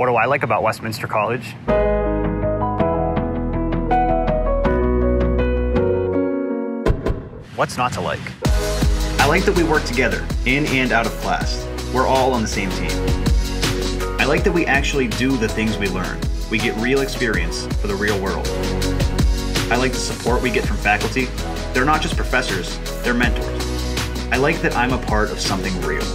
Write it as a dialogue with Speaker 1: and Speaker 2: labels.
Speaker 1: What do I like about Westminster College? What's not to like?
Speaker 2: I like that we work together, in and out of class. We're all on the same team. I like that we actually do the things we learn. We get real experience for the real world. I like the support we get from faculty. They're not just professors, they're mentors. I like that I'm a part of something real.